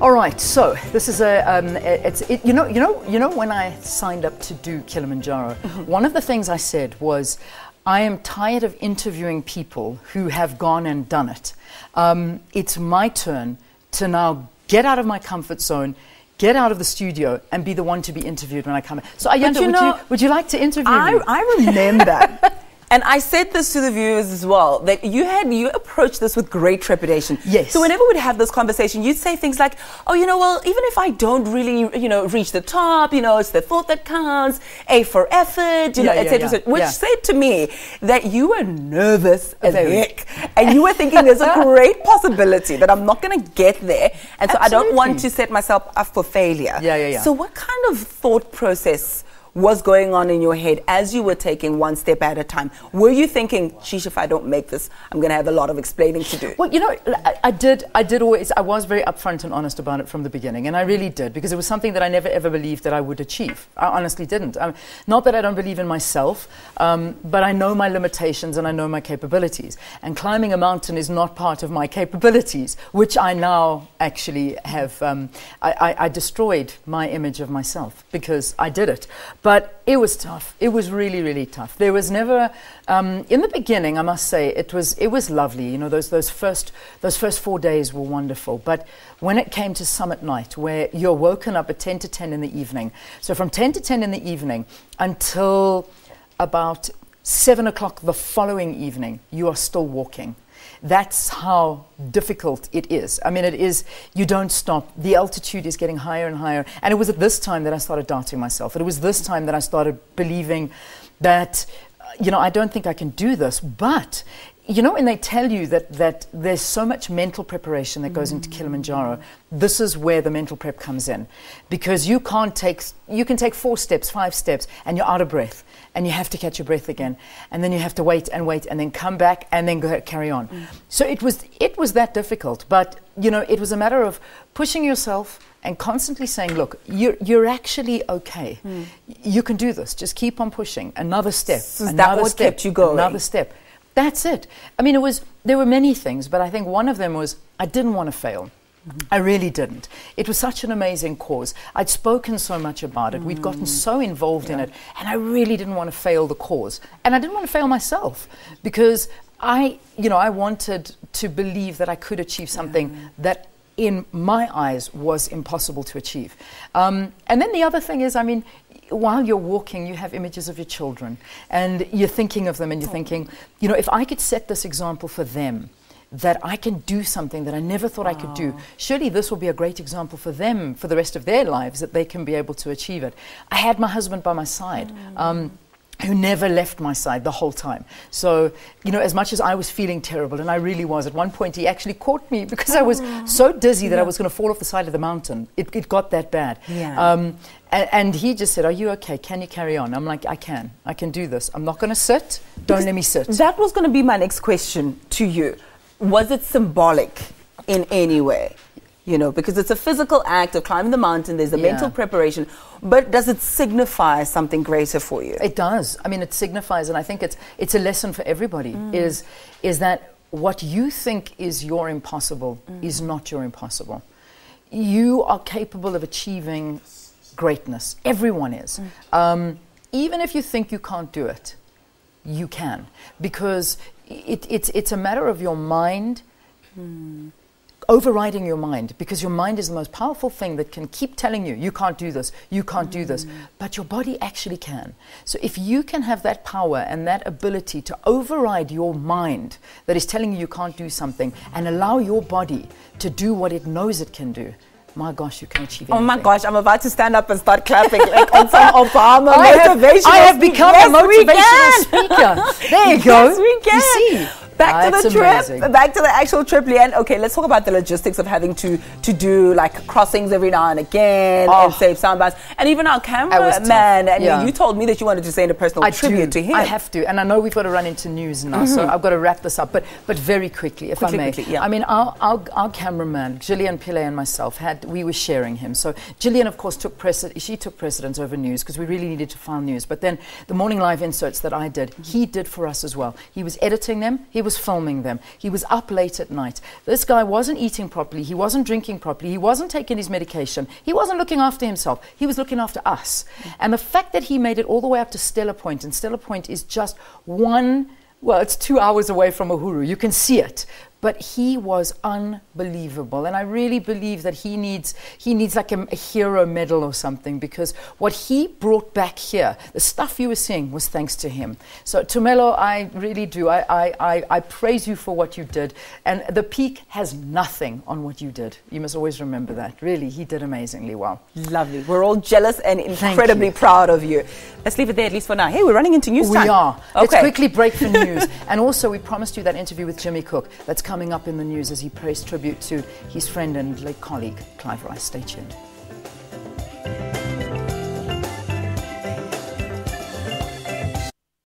All right, so this is a um, it's it, you know you know you know when I signed up to do Kilimanjaro, one of the things I said was. I am tired of interviewing people who have gone and done it. Um, it's my turn to now get out of my comfort zone, get out of the studio, and be the one to be interviewed when I come. in. So, Ayanda, you would, know, you, would you like to interview I, me? I remember. And I said this to the viewers as well that you had you approached this with great trepidation. Yes. So whenever we'd have this conversation, you'd say things like, "Oh, you know, well, even if I don't really, you know, reach the top, you know, it's the thought that counts. A for effort, you Yeah, know, yeah, etc." yeah, etc. Which yeah. said to me that you were nervous as heck, and you were thinking there's a great possibility that I'm not going to get there, and so I don't want to set myself up for failure. Yeah, yeah, yeah. So what kind of thought process? Was going on in your head as you were taking one step at a time? Were you thinking, sheesh, if I don't make this, I'm going to have a lot of explaining to do? Well, you know, I, I did. I did always. I was very upfront and honest about it from the beginning, and I really did because it was something that I never ever believed that I would achieve. I honestly didn't. Um, not that I don't believe in myself, um, but I know my limitations and I know my capabilities. And climbing a mountain is not part of my capabilities, which I now actually have. Um, I, I, I destroyed my image of myself because I did it. But it was tough. It was really, really tough. There was never, um, in the beginning, I must say, it was it was lovely. You know, those those first those first four days were wonderful. But when it came to summit night, where you're woken up at ten to ten in the evening, so from ten to ten in the evening until about seven o'clock the following evening, you are still walking. That's how difficult it is. I mean, it is, you don't stop. The altitude is getting higher and higher. And it was at this time that I started doubting myself. It was this time that I started believing that, uh, you know, I don't think I can do this. But, you know, when they tell you that, that there's so much mental preparation that goes into mm. Kilimanjaro, this is where the mental prep comes in. Because you can't take, you can take four steps, five steps, and you're out of breath and you have to catch your breath again. And then you have to wait and wait and then come back and then go carry on. Mm. So it was it was that difficult. But you know it was a matter of pushing yourself and constantly saying look you're, you're actually okay. Mm. You can do this. Just keep on pushing. Another step So is that what step kept you going? another step that's it i mean it was there were many things but i think one of them was i didn't want to fail I really didn't. It was such an amazing cause. I'd spoken so much about it. We'd gotten so involved in it. And I really didn't want to fail the cause. And I didn't want to fail myself because I, you know, I wanted to believe that I could achieve something that in my eyes was impossible to achieve. Um, and then the other thing is, I mean, while you're walking, you have images of your children and you're thinking of them and you're thinking, you know, if I could set this example for them, that I can do something that I never thought I could do. Surely this will be a great example for them for the rest of their lives that they can be able to achieve it. I had my husband by my side. Um, who never left my side the whole time. So, you know, as much as I was feeling terrible, and I really was, at one point he actually caught me because I was so dizzy that I was going to fall off the side of the mountain. It, it got that bad. Yeah. Um, and, and he just said, Are you okay? Can you carry on? I'm like, I can. I can do this. I'm not going to sit. Don't let me sit. That was going to be my next question to you. Was it symbolic in any way? You know, because it's a physical act of climbing the mountain, there's a Yeah. mental preparation, but does it signify something greater for you? It does. I mean, it signifies, and I think it's it's a lesson for everybody. Mm. Is is that what you think is your impossible mm. is not your impossible. You are capable of achieving greatness. Everyone is. Mm. Um, even if you think you can't do it, you can, because it, it's it's a matter of your mind overriding your mind because your mind is the most powerful thing that can keep telling you you can't do this you can't do this mm. but your body actually can so if you can have that power and that ability to override your mind that is telling you you can't do something and allow your body to do what it knows it can do my gosh you can achieve it. Oh my gosh, I'm about to stand up and start clapping like on some Obama I have, I have become Yes, a motivational speaker. There you go. Yes, we can. You see? Back Ah, to the trip. amazing. Back to the actual trip, Leanne. Okay, let's talk about the logistics of having to to do like crossings every now and again and Oh. save soundbites. And even our cameraman, and Yeah. you told me that you wanted to send a personal I tribute do. to him. I have to, and I know we've got to run into news now, so I've got to wrap this up. But but very quickly, if Quickly, I may. quickly, yeah. I mean, our, our our cameraman, Gillian Pillay, and myself had we were sharing him. So Gillian, of course, took precedence. She took precedence over news because we really needed to file news. But then the morning live inserts that I did, he did for us as well. He was editing them. He was was filming them. He was up late at night. This guy wasn't eating properly. He wasn't drinking properly. He wasn't taking his medication. He wasn't looking after himself. He was looking after us. And the fact that he made it all the way up to Stella Point, and Stella Point is just one well, it's two hours away from Uhuru. You can see it. But he was unbelievable, and I really believe that he needs he needs like a, a, hero medal or something because what he brought back here, the stuff you were seeing, was thanks to him. So Tumelo, I really do. I, I, I, I praise you for what you did, and the peak has nothing on what you did. You must always remember that. Really, he did amazingly well. Lovely. We're all jealous and incredibly proud of you. Let's leave it there at least for now. Hey, we're running into news we time. Are. Okay. Let's quickly break for news. and also, we promised you that interview with Jimmy Cook. That's coming up in the news as he pays tribute to his friend and late colleague, Clive Rice. Stay tuned.